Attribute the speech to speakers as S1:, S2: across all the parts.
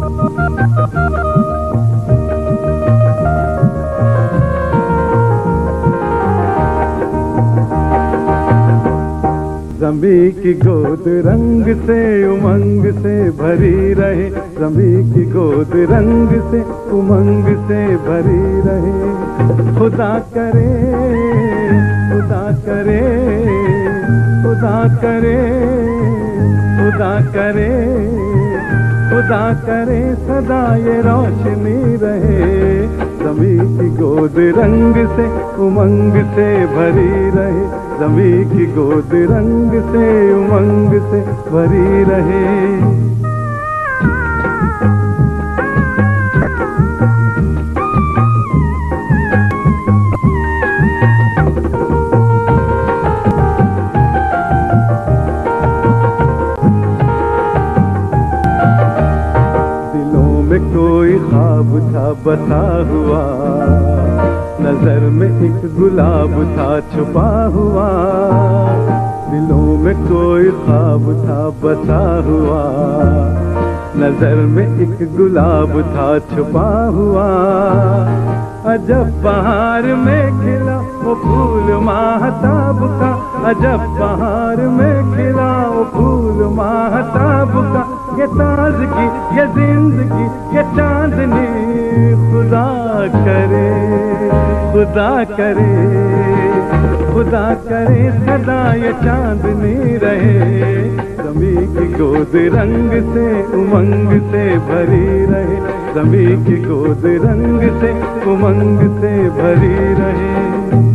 S1: जमी की गोद रंग से, उमंग से भरी रहे। जमी की गोद रंग से, उमंग से भरी रहे। खुदा करे खुदा करे खुदा करे खुदा करे। खुदा करे, सदा ये रोशनी रहे। जमी की गोद रंग से, उमंग से भरी रहे। जमी की गोद रंग से, उमंग से भरी रहे। ख्वाब था बसा हुआ। नज़र में एक गुलाब था, छुपा हुआ। दिलों में कोई ख्वाब था, बसा हुआ। नज़र में एक गुलाब था, छुपा हुआ। अजब बहार में खिला वो फूल माहताब का। अजब बहार में खिला वो फूल माहताब का। ये ताजगी ये ज़िंदगी, ये चांदनी खुदा करे खुदा करे खुदा करे सदा ये चांदनी रहे। जमी की गोद रंग से उमंग से भरी रहे। जमी की गोद रंग से उमंग से भरी रहे।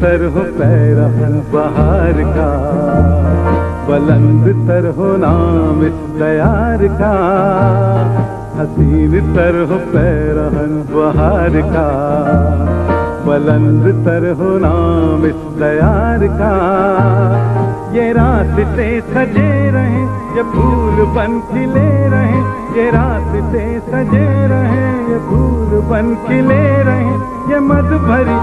S1: तर हो पैरहन बहार का, बुलंद तर हो नाम इस दयार का, हसीन तर हो पैरहन बहार का, बुलंद तर हो नाम इस दयार का। ये रात से सजे रहे, ये फूल बन खिले रहे, ये रात से सजे रहे, ये फूल बन खिले रहे, ये मद भरी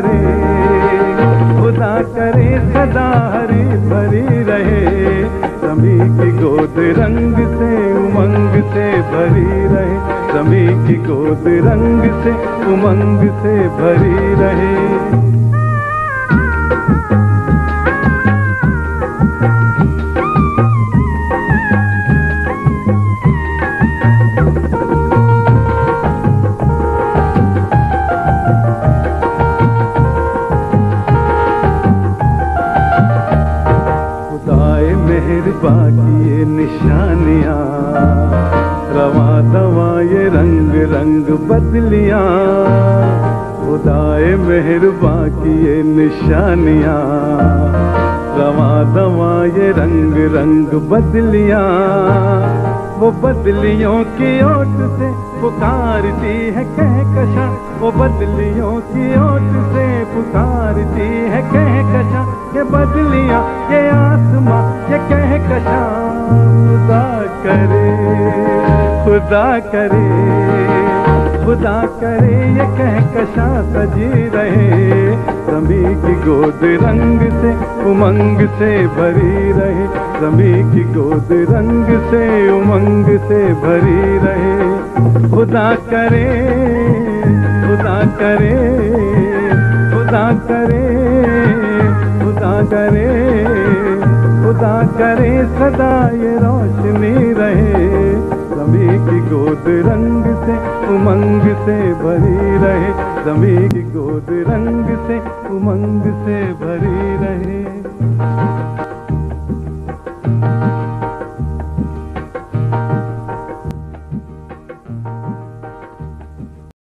S1: करे, खुदा करे सदा हरी भरी रहे। समी की गोद रंग से, उमंग से भरी रहे। समी की गोद रंग से, उमंग से भरी रहे। मेहरबा की ये निशानियाँ, रवा दवा ये रंग रंग बदलियाँ, खुदाए मेहरबा की ये निशानियाँ, रवा दवा ये रंग रंग बदलियाँ, वो बदलियों की ओट से पुकारती है कहकशा, वो बदलियों की ओट से पुकारती है कहकशा, ये बदलियाँ, ये आसमां खुदा करे खुदा करे खुदा करे, ये कहकशा सजी रहे। जमी की गोद रंग से, उमंग से भरी रहे। जमी की गोद रंग से, उमंग से भरी रहे। खुदा करे खुदा करे खुदा करे। करे सदा ये रोशनी रहे। जमी की गोद रंग से उमंग से भरी रहे। जमी की गोद रंग से उमंग से भरी रहे।